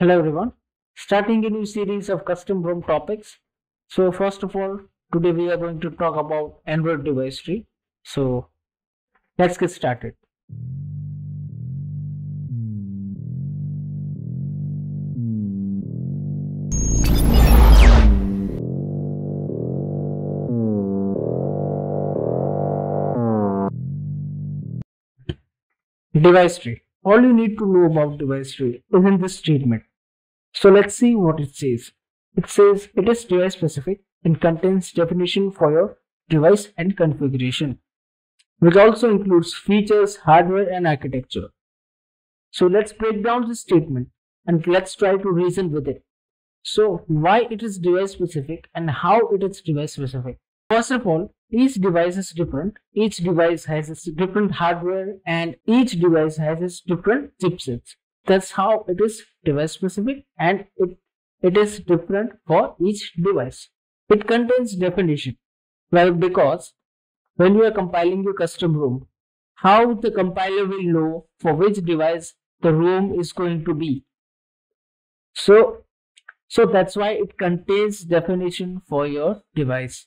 Hello everyone, starting a new series of custom ROM topics. So first of all, today we are going to talk about Android device tree. So let's get started. Device tree. All you need to know about device tree is in this statement. So let's see what it says. It says it is device specific and contains definition for your device and configuration, which also includes features, hardware and architecture. So let's break down this statement and let's try to reason with it. So why it is device specific and how it is device specific. First of all, each device is different. Each device has its different hardware and each device has its different chipsets. That's how it is device specific and it, it is different for each device. It contains definition. Well, because when you are compiling your custom ROM, how the compiler will know for which device the ROM is going to be. So, so that's why it contains definition for your device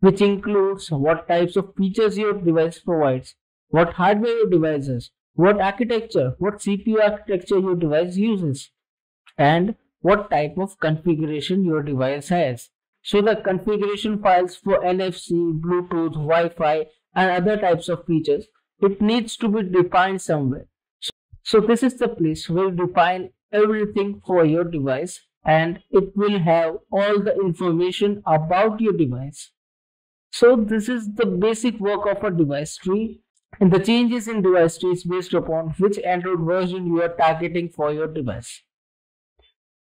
which includes what types of features your device provides, what hardware your device has, what architecture, what CPU architecture your device uses, and what type of configuration your device has. So the configuration files for NFC, Bluetooth, Wi-Fi and other types of features, it needs to be defined somewhere. So this is the place where you define everything for your device and it will have all the information about your device. So this is the basic work of a device tree and the changes in device is based upon which Android version you are targeting for your device.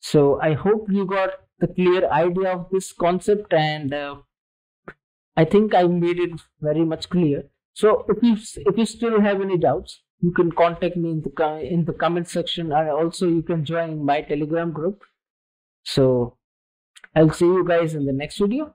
So I hope you got the clear idea of this concept and uh, I think I made it very much clear. So if you if you still have any doubts, you can contact me in the in the comment section and also you can join my telegram group. So I'll see you guys in the next video.